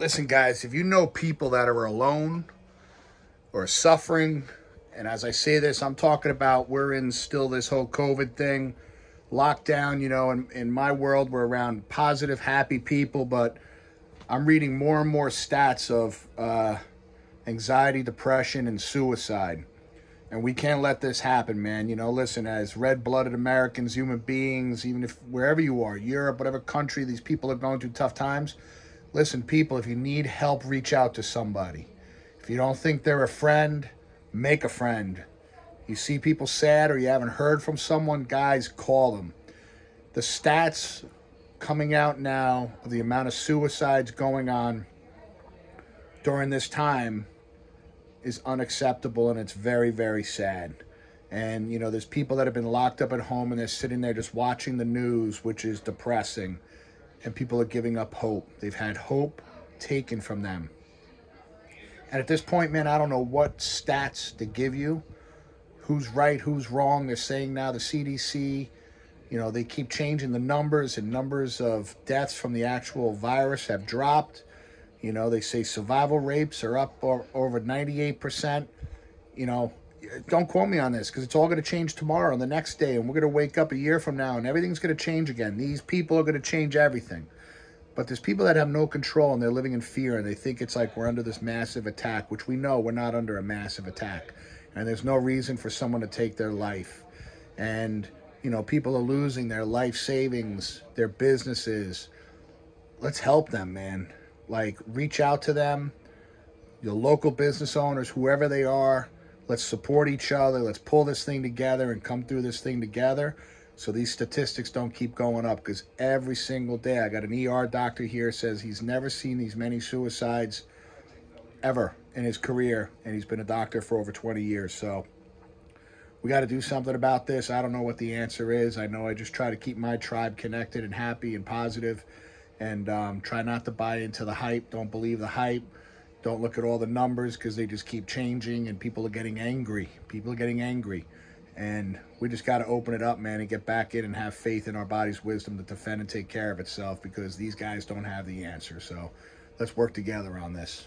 Listen, guys, if you know people that are alone or suffering, and as I say this, I'm talking about we're in still this whole COVID thing, lockdown, you know, in, in my world, we're around positive, happy people, but I'm reading more and more stats of uh, anxiety, depression, and suicide. And we can't let this happen, man. You know, listen, as red blooded Americans, human beings, even if wherever you are, Europe, whatever country, these people are going through tough times Listen, people, if you need help, reach out to somebody. If you don't think they're a friend, make a friend. You see people sad or you haven't heard from someone, guys, call them. The stats coming out now of the amount of suicides going on during this time is unacceptable and it's very, very sad. And, you know, there's people that have been locked up at home and they're sitting there just watching the news, which is depressing and people are giving up hope. They've had hope taken from them. And at this point, man, I don't know what stats to give you. Who's right, who's wrong. They're saying now the CDC, you know, they keep changing the numbers, and numbers of deaths from the actual virus have dropped. You know, they say survival rates are up or, over 98%. You know, don't quote me on this because it's all going to change tomorrow and the next day, and we're going to wake up a year from now and everything's going to change again. These people are going to change everything. But there's people that have no control and they're living in fear and they think it's like we're under this massive attack, which we know we're not under a massive attack. And there's no reason for someone to take their life. And, you know, people are losing their life savings, their businesses. Let's help them, man. Like, reach out to them, your local business owners, whoever they are Let's support each other. Let's pull this thing together and come through this thing together. So these statistics don't keep going up because every single day I got an ER doctor here says he's never seen these many suicides ever in his career and he's been a doctor for over 20 years. So we got to do something about this. I don't know what the answer is. I know I just try to keep my tribe connected and happy and positive and um, try not to buy into the hype. Don't believe the hype don't look at all the numbers because they just keep changing and people are getting angry. People are getting angry. And we just got to open it up, man, and get back in and have faith in our body's wisdom to defend and take care of itself because these guys don't have the answer. So let's work together on this.